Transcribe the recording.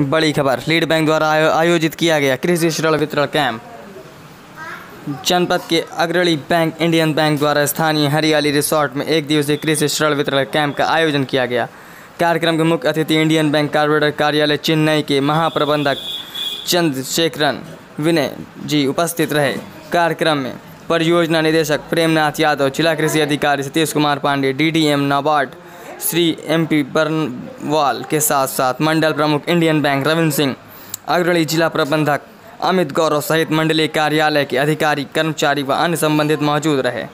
बड़ी खबर lead bank द्वारा आयो, आयोजित किया गया कृषि ऋण वितरण कैंप। जनपद के अग्रणी बैंक इंडियन बैंक द्वारा स्थानीय हरियाली रिसोर्ट में एक दिवसीय कृषि ऋण वितरण कैंप का आयोजन किया गया। कार्यक्रम के मुख्य अतिथि इंडियन बैंक कारपोरेटर कार्यालय चेन्नई के महाप्रबंधक चंद्रशेखरन विनय जी उपस्थित रहे। कार्यक्रम में परियोजना निदेशक प्रेमनाथ यादव जिला कृषि अधिकारी Satish Kumar Pandey DDM NABARD Shri M P Barnwal के साथ साथ मंडल प्रमुख इंडियन बैंक रविंद्र सिंह, अग्रणी जिला प्रबंधक अमित गौरव सहित मंडलीय कार्यालय के अधिकारी, कर्मचारी व अन्य संबंधित मौजूद रहे।